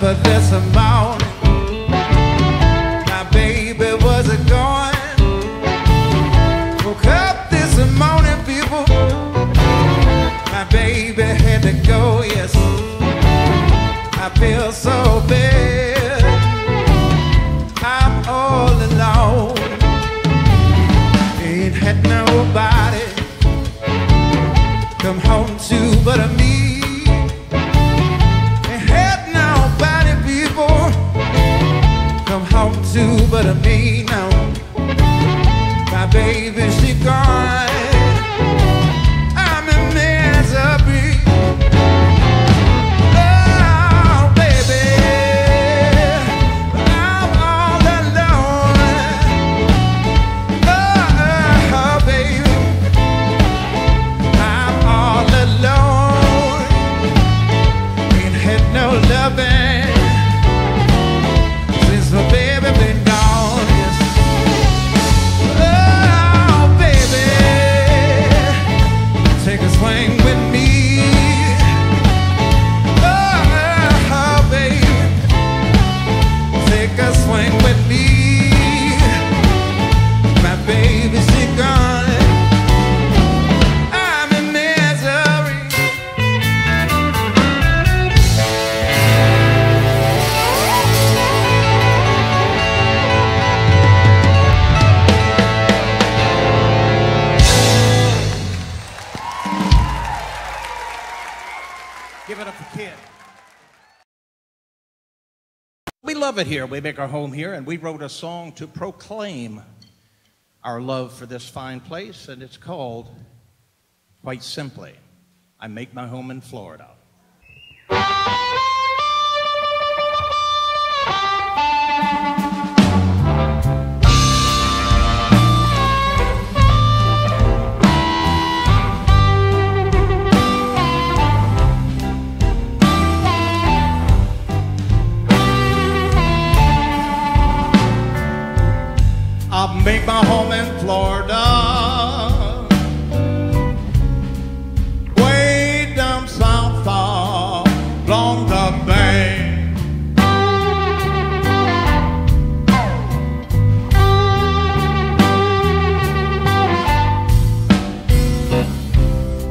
but there's a mountain. love it here. We make our home here, and we wrote a song to proclaim our love for this fine place, and it's called, quite simply, I Make My Home in Florida. make my home in Florida. Way down south, along the bay.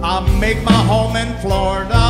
I make my home in Florida.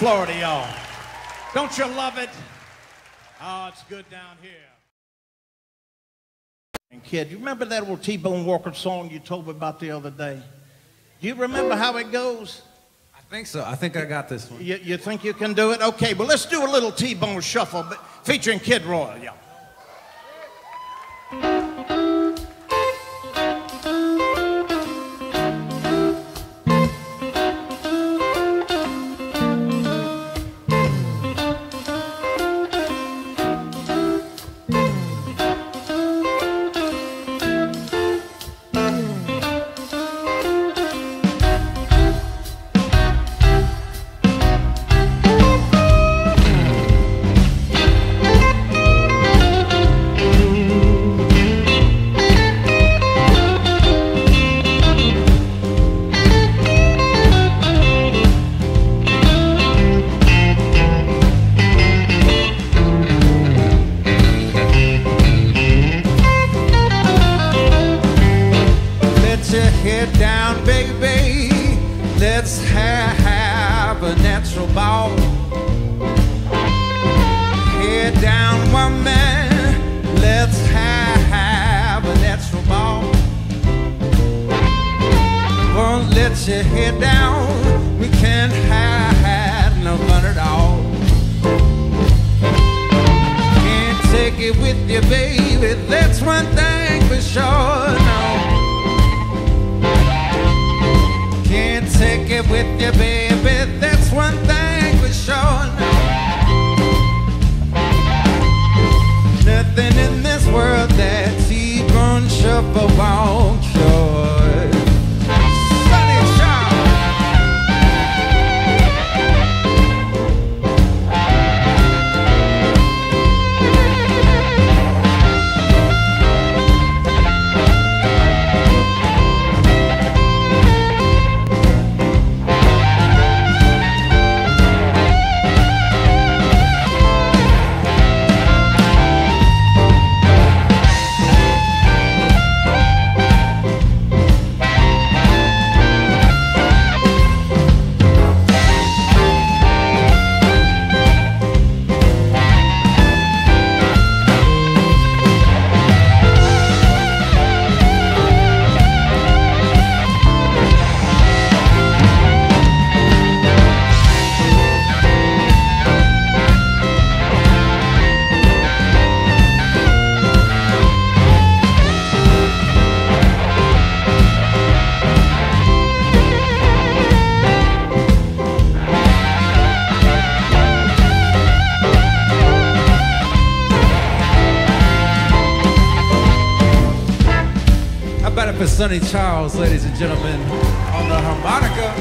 Florida, y'all. Don't you love it? Oh, it's good down here. And kid, you remember that old T-Bone Walker song you told me about the other day? Do you remember how it goes? I think so. I think I got this one. You, you think you can do it? Okay, but let's do a little T-Bone shuffle but featuring Kid Royal, y'all. Head down, baby. Let's ha- have a natural ball. Head down, woman. Let's ha- have a natural ball. Won't let your head down. We can't ha- have no fun at all. Can't take it with you, baby. That's one thing for sure. No. Take it with you, baby. That's one thing for sure. Nothing in this world that T-Bone Shuffle won't Sonny Charles, ladies and gentlemen, on the harmonica?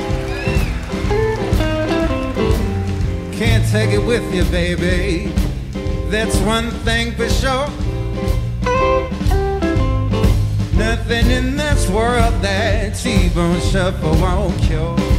Can't take it with you, baby. That's one thing for sure. Nothing in this world that T-Bone Shuffle won't cure.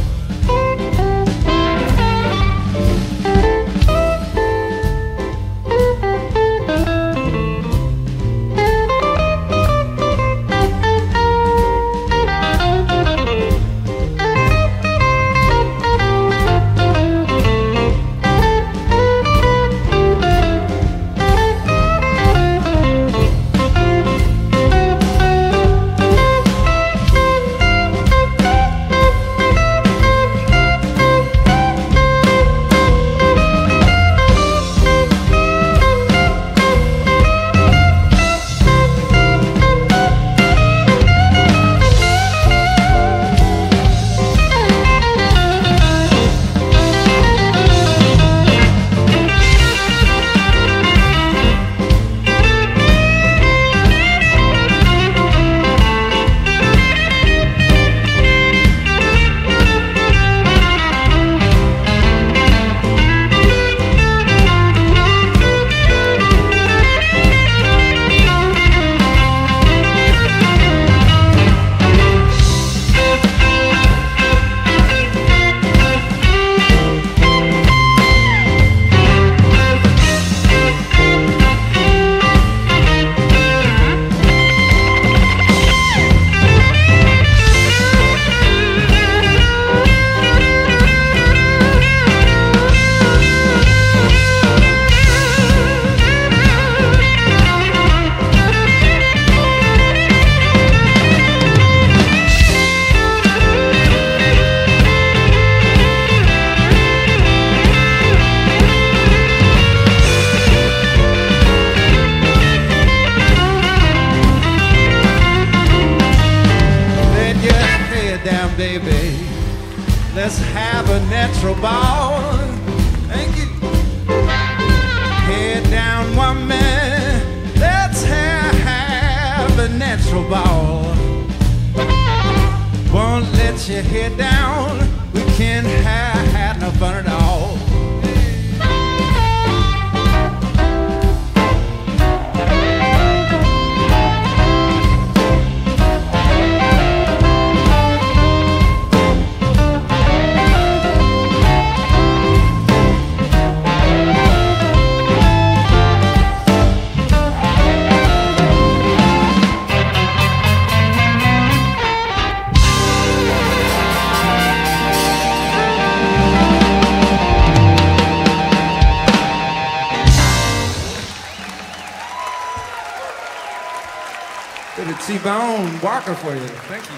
T-Bone for you. Thank you.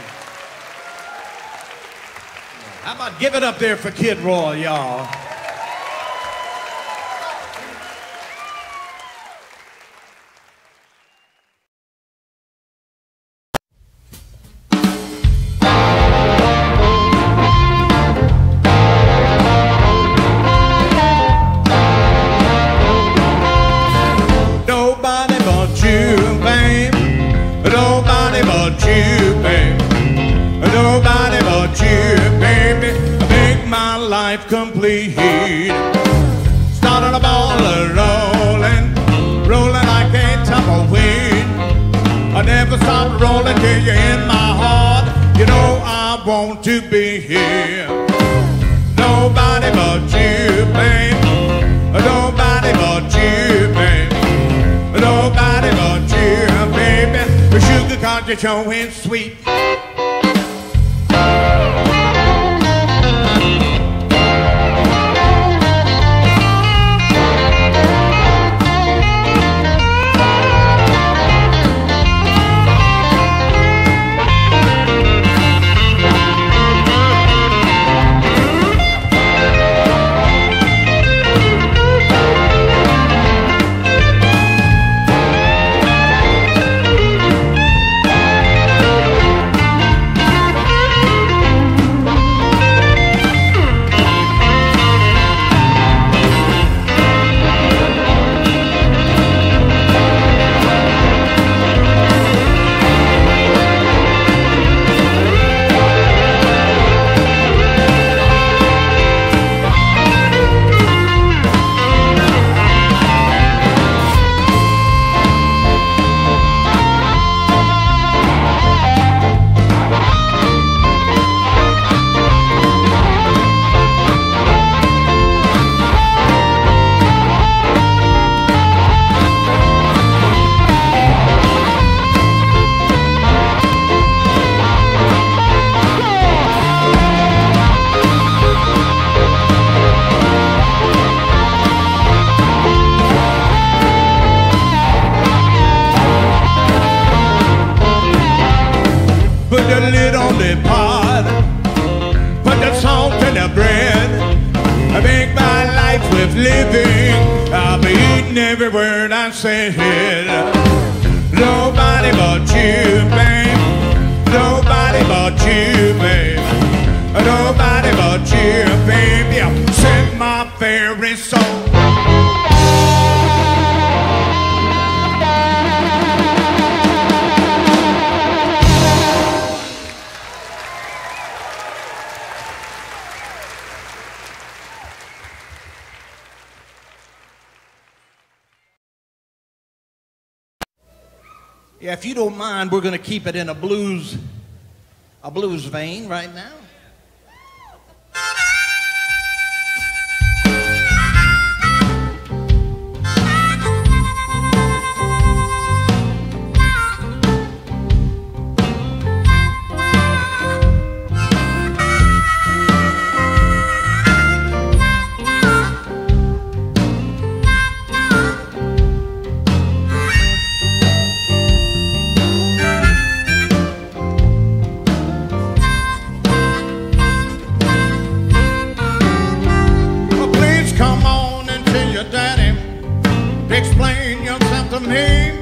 How about give it up there for Kid Roy, y'all? But you, baby. The sugar you're showing sweet. Put the lid on the pot. Put the salt in the bread. I make my life worth living. I'll be eating every word I said. Nobody but you, babe. Nobody but you, babe. Nobody but you, baby. Set my very soul. Yeah, if you don't mind, we're going to keep it in a blues, a blues vein right now. Explain yourself to me.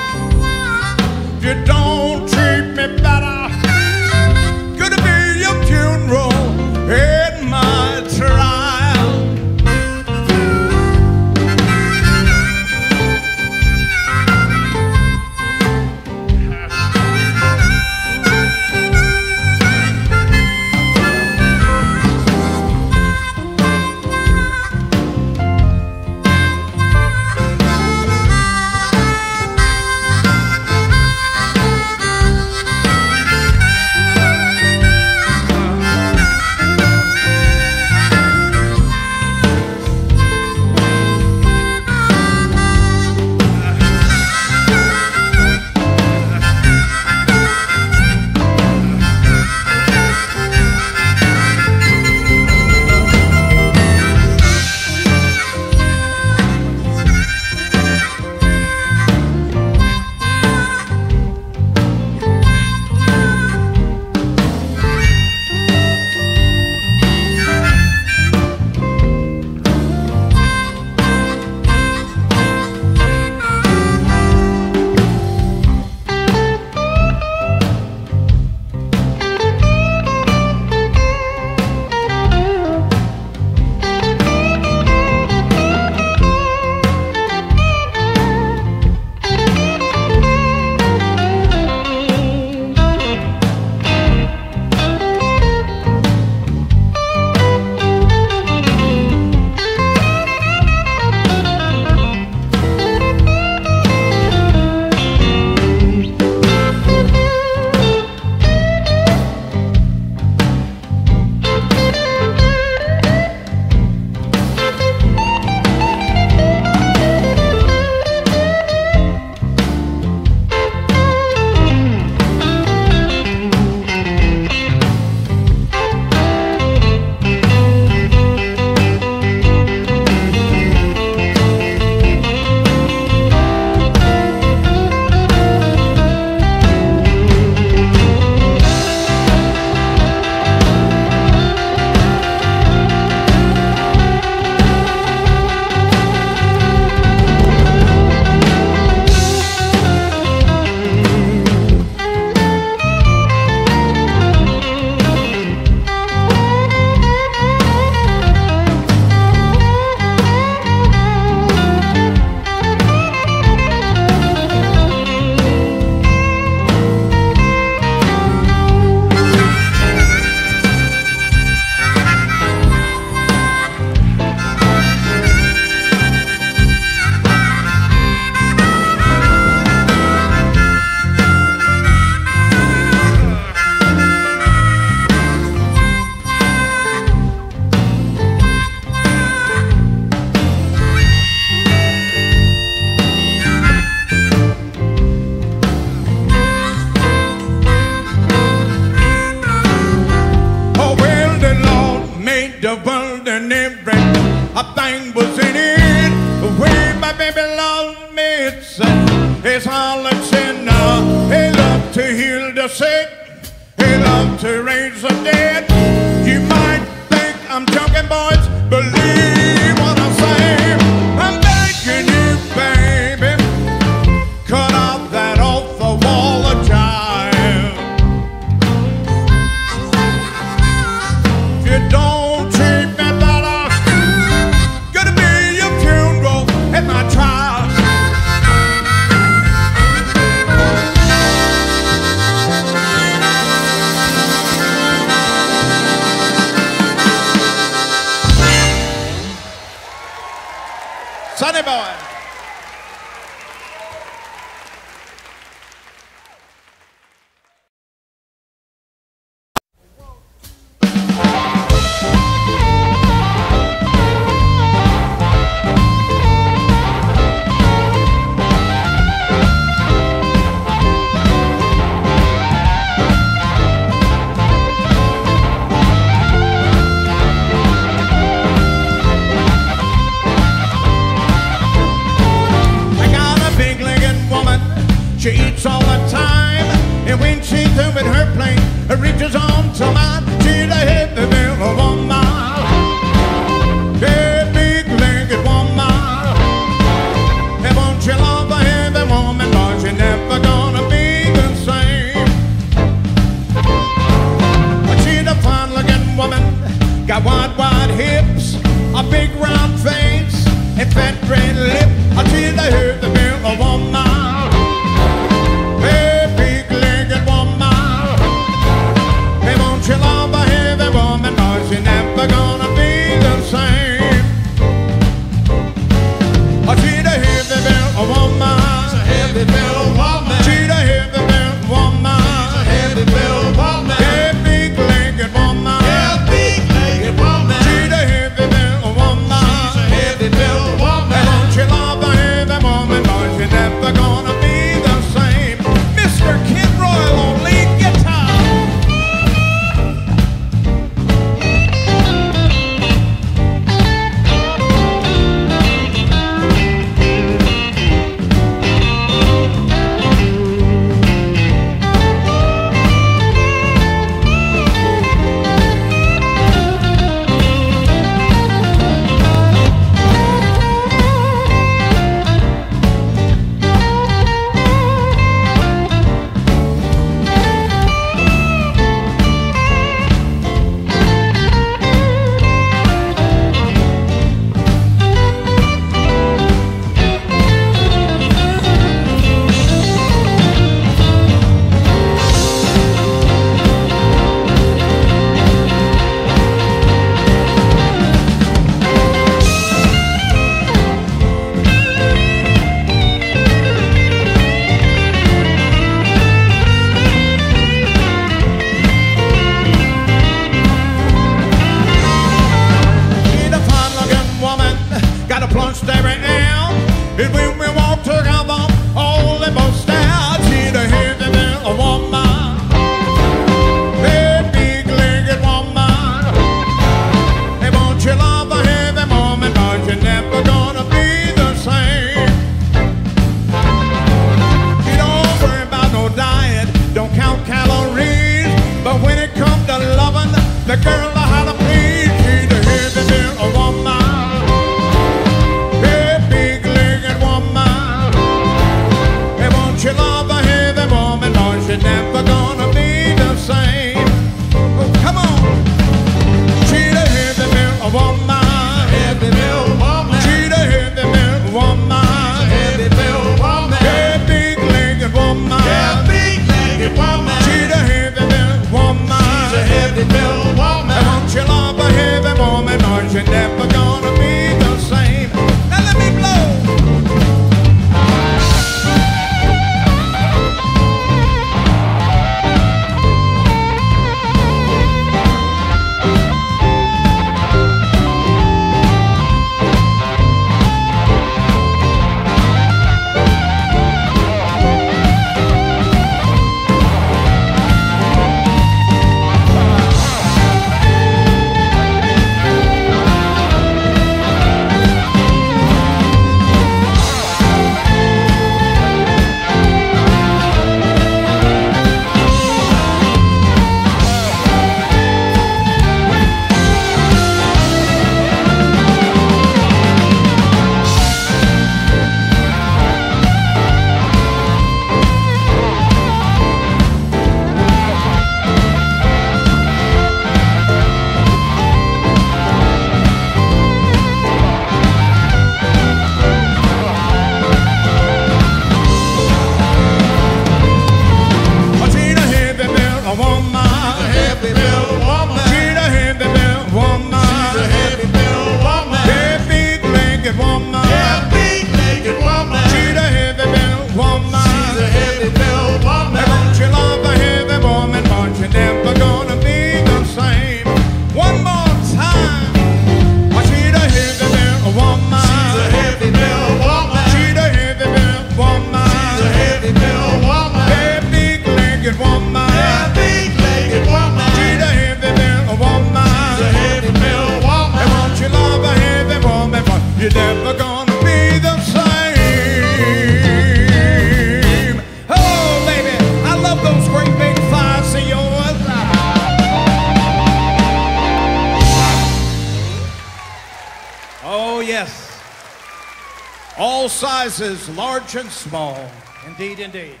Large and small. Indeed, indeed.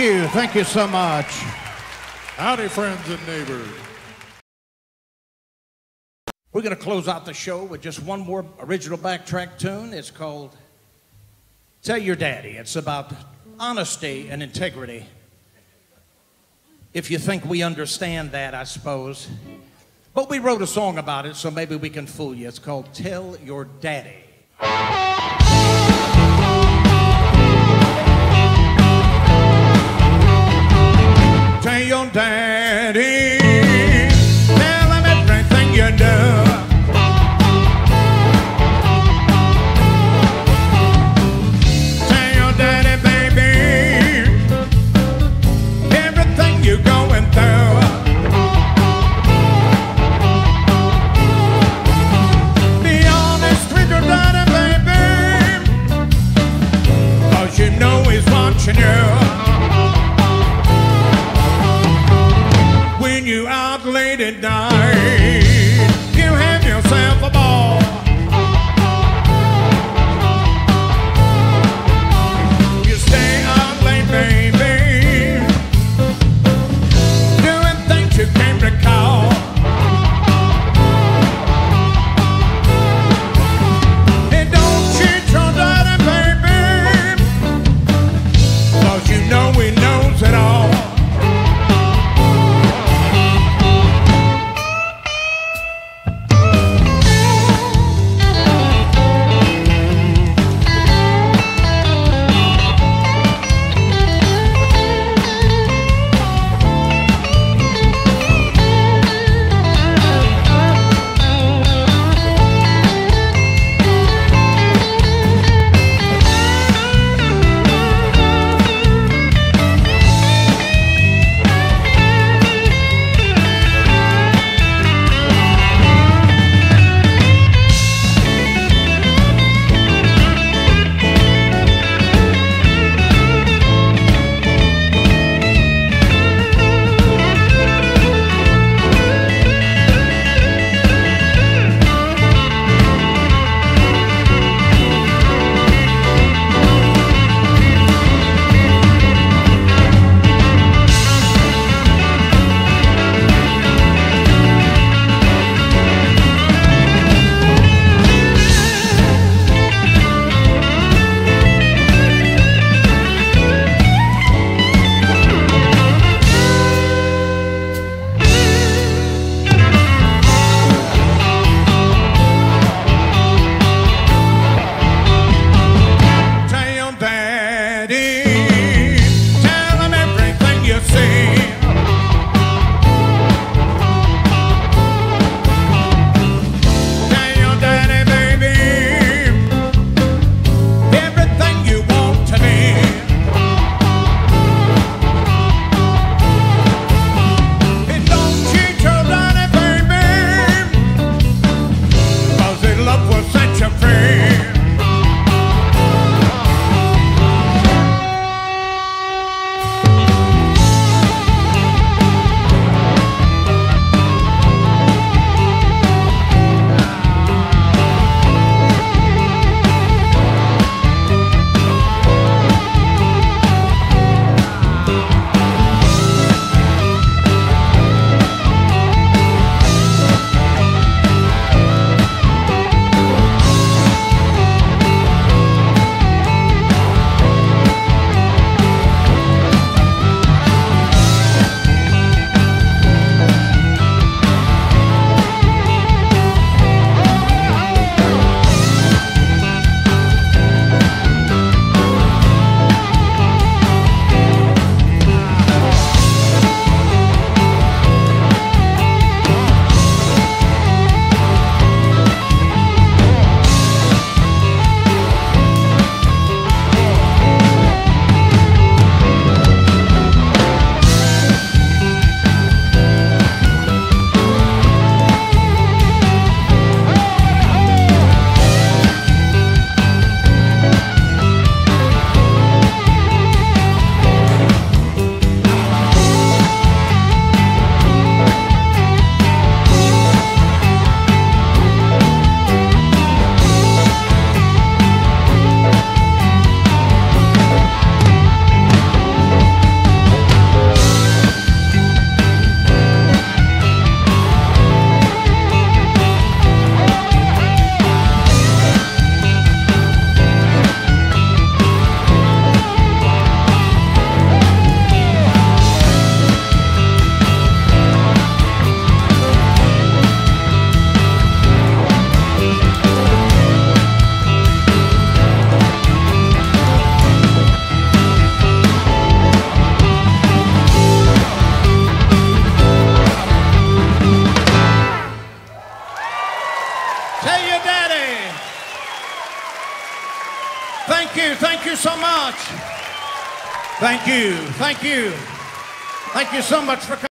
You. Thank you so much. Howdy, friends and neighbors. We're going to close out the show with just one more original backtrack tune. It's called Tell Your Daddy. It's about honesty and integrity. If you think we understand that, I suppose. But we wrote a song about it, so maybe we can fool you. It's called Tell Your Daddy. on down. Thank you. Thank you so much for coming.